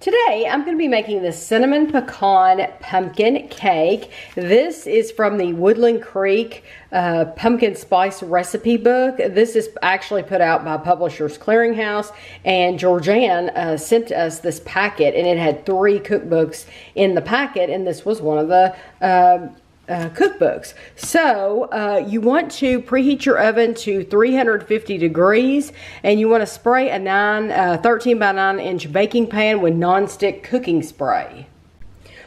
Today, I'm going to be making the cinnamon pecan pumpkin cake. This is from the Woodland Creek uh, pumpkin spice recipe book. This is actually put out by Publishers Clearinghouse, and Georgianne uh, sent us this packet, and it had three cookbooks in the packet, and this was one of the uh, uh, cookbooks. So uh, you want to preheat your oven to 350 degrees and you want to spray a 9, uh, 13 by 9 inch baking pan with non-stick cooking spray.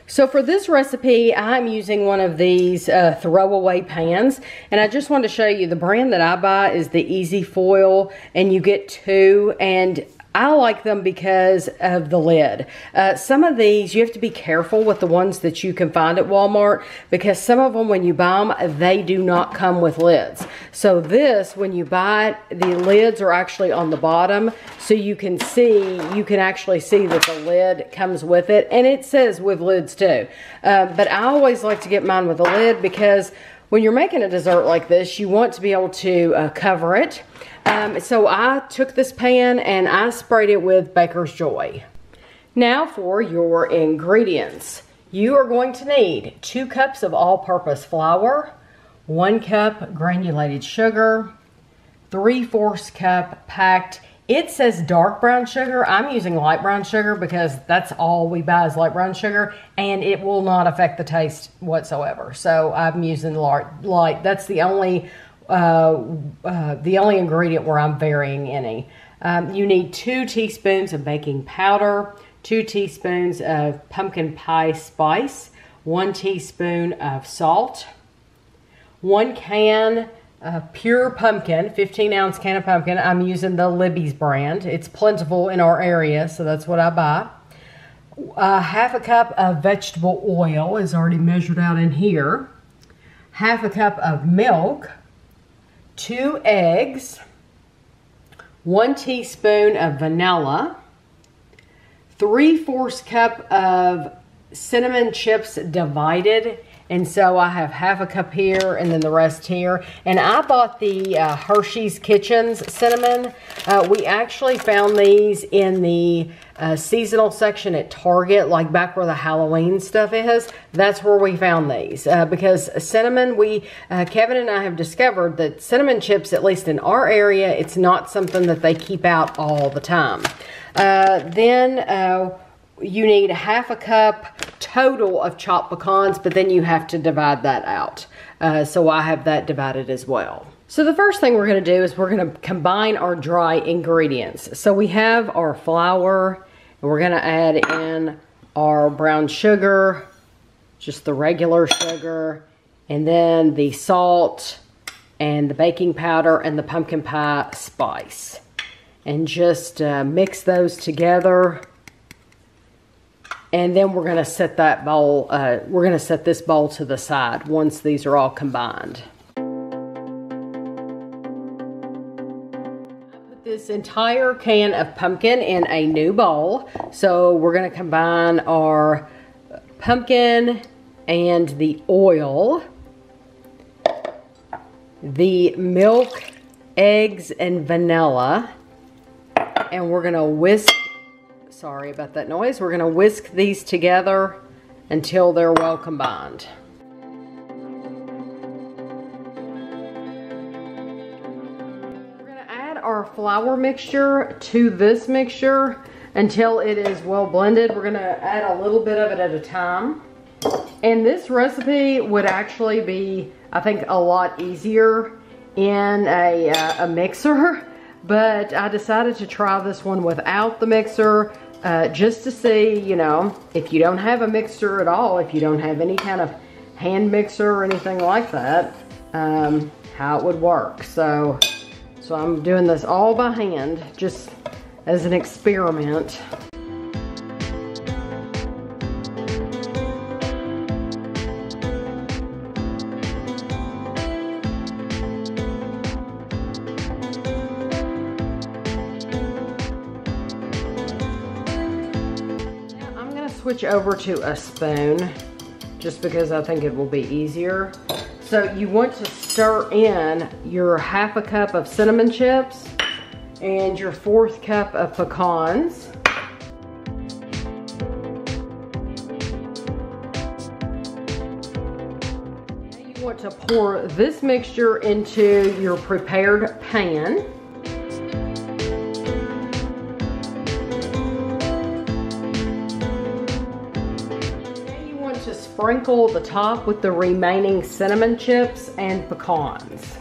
So for this recipe, I'm using one of these uh, throwaway pans. And I just wanted to show you the brand that I buy is the Easy Foil. And you get two. And I like them because of the lid. Uh, some of these, you have to be careful with the ones that you can find at Walmart because some of them, when you buy them, they do not come with lids. So this, when you buy it, the lids are actually on the bottom so you can see, you can actually see that the lid comes with it. And it says with lids too. Uh, but I always like to get mine with a lid because when you're making a dessert like this, you want to be able to uh, cover it. Um, so I took this pan and I sprayed it with Baker's Joy. Now for your ingredients. You are going to need two cups of all-purpose flour, one cup granulated sugar, three-fourths cup packed it says dark brown sugar. I'm using light brown sugar because that's all we buy is light brown sugar and it will not affect the taste whatsoever. So I'm using light. That's the only uh, uh, the only ingredient where I'm varying any. Um, you need two teaspoons of baking powder, two teaspoons of pumpkin pie spice, one teaspoon of salt, one can of pure pumpkin, 15 ounce can of pumpkin. I'm using the Libby's brand. It's plentiful in our area, so that's what I buy. Uh, half a cup of vegetable oil is already measured out in here. Half a cup of milk, two eggs, one teaspoon of vanilla, three-fourths cup of cinnamon chips divided. And so I have half a cup here and then the rest here. And I bought the uh, Hershey's Kitchens cinnamon. Uh, we actually found these in the uh, seasonal section at Target, like back where the Halloween stuff is. That's where we found these. Uh, because cinnamon, we, uh, Kevin and I have discovered that cinnamon chips, at least in our area, it's not something that they keep out all the time. Uh, then you need a half a cup total of chopped pecans, but then you have to divide that out. Uh, so I have that divided as well. So the first thing we're gonna do is we're gonna combine our dry ingredients. So we have our flour, and we're gonna add in our brown sugar, just the regular sugar, and then the salt, and the baking powder, and the pumpkin pie spice. And just uh, mix those together and then we're going to set that bowl, uh, we're going to set this bowl to the side once these are all combined. Put this entire can of pumpkin in a new bowl. So we're going to combine our pumpkin and the oil, the milk, eggs, and vanilla. And we're going to whisk Sorry about that noise. We're going to whisk these together until they're well combined. We're going to add our flour mixture to this mixture until it is well blended. We're going to add a little bit of it at a time. And this recipe would actually be, I think, a lot easier in a, uh, a mixer but I decided to try this one without the mixer uh, just to see, you know, if you don't have a mixer at all, if you don't have any kind of hand mixer or anything like that, um, how it would work. So, so I'm doing this all by hand, just as an experiment. switch over to a spoon just because I think it will be easier. So you want to stir in your half a cup of cinnamon chips and your fourth cup of pecans. Now you want to pour this mixture into your prepared pan. Sprinkle the top with the remaining cinnamon chips and pecans.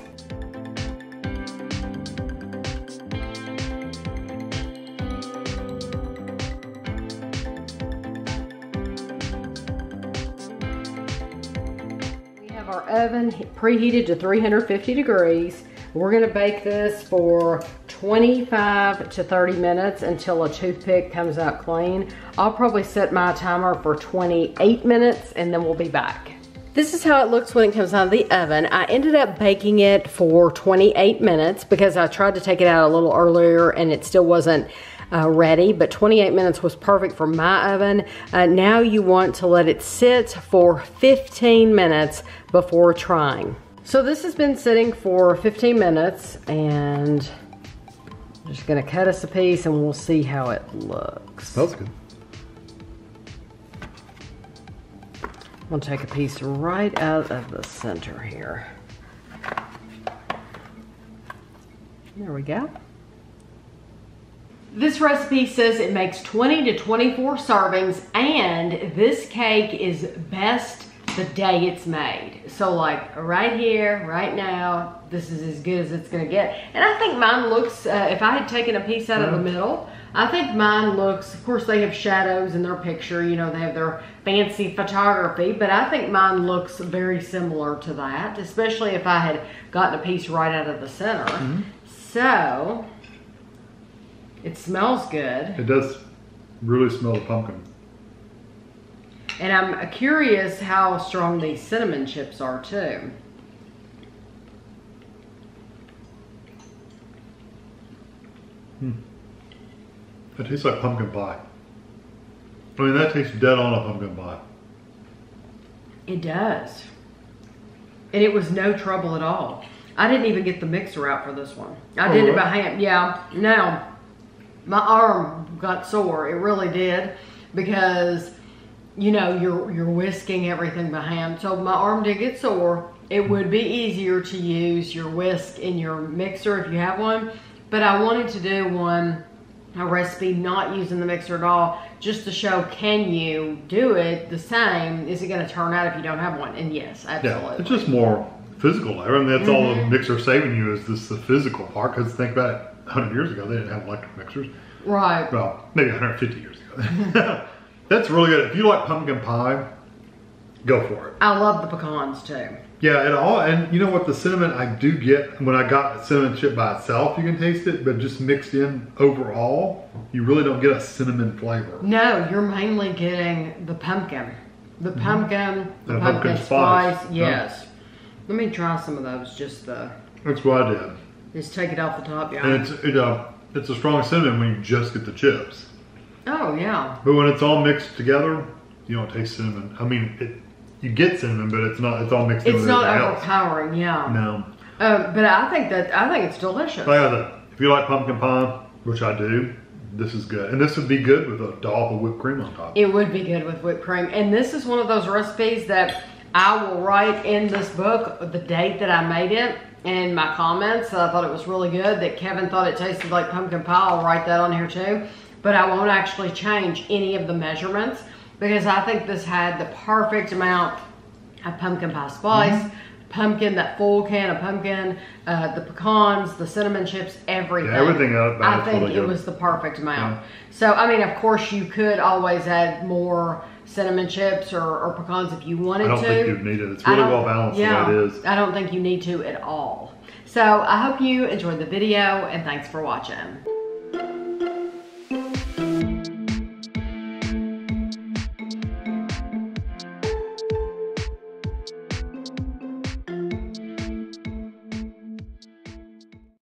We have our oven preheated to 350 degrees. We're gonna bake this for 25 to 30 minutes until a toothpick comes out clean. I'll probably set my timer for 28 minutes and then we'll be back. This is how it looks when it comes out of the oven. I ended up baking it for 28 minutes because I tried to take it out a little earlier and it still wasn't uh, ready, but 28 minutes was perfect for my oven. Uh, now you want to let it sit for 15 minutes before trying. So this has been sitting for 15 minutes and just gonna cut us a piece and we'll see how it looks. Smells good. I'm gonna take a piece right out of the center here. There we go. This recipe says it makes 20 to 24 servings and this cake is best the day it's made. So like right here, right now, this is as good as it's gonna get. And I think mine looks, uh, if I had taken a piece out of the middle, I think mine looks, of course they have shadows in their picture, you know, they have their fancy photography, but I think mine looks very similar to that, especially if I had gotten a piece right out of the center. Mm -hmm. So, it smells good. It does really smell the pumpkin. And I'm curious how strong these cinnamon chips are too. Hmm. It tastes like pumpkin pie. I mean, that tastes dead on a pumpkin pie. It does. And it was no trouble at all. I didn't even get the mixer out for this one. I oh, did it by hand. Yeah. Now, my arm got sore. It really did because you know you're you're whisking everything by hand. So my arm did get sore. It would be easier to use your whisk in your mixer if you have one, but I wanted to do one a recipe not using the mixer at all just to show can you do it the same is it going to turn out if you don't have one and yes absolutely yeah, it's just more physical I mean that's mm -hmm. all the mm-hmm. mixer saving you is this the physical part because think about it 100 years ago, they didn't have electric mixers. Right. Well, maybe 150 years ago. That's really good. If you like pumpkin pie, go for it. I love the pecans too. Yeah, and all, and you know what? The cinnamon I do get when I got cinnamon chip by itself, you can taste it, but just mixed in overall, you really don't get a cinnamon flavor. No, you're mainly getting the pumpkin, the mm-hmm. pumpkin, mm -hmm. the pumpkin, pumpkin, spice. spice. Yes. Let me try some of those. Just the. That's what I did. Just take it off the top, yeah. And it's it, uh, it's a strong cinnamon when you just get the chips. Oh yeah. But when it's all mixed together, you don't taste cinnamon. I mean, it you get cinnamon, but it's not. It's all mixed. It's not overpowering, yeah. No. Um, but I think that I think it's delicious. Oh, if you like pumpkin pie, which I do, this is good. And this would be good with a dollop of whipped cream on top. It would be good with whipped cream. And this is one of those recipes that I will write in this book the date that I made it in my comments. I thought it was really good that Kevin thought it tasted like pumpkin pie. I'll write that on here too. But I won't actually change any of the measurements because I think this had the perfect amount of pumpkin pie spice, mm -hmm. pumpkin, that full can of pumpkin, uh, the pecans, the cinnamon chips, everything. Yeah, everything I think really it was the perfect amount. Yeah. So, I mean, of course, you could always add more cinnamon chips or, or pecans if you wanted to. I don't to. think you need it. It's really well balanced yeah, the way it is. I don't think you need to at all. So I hope you enjoyed the video and thanks for watching.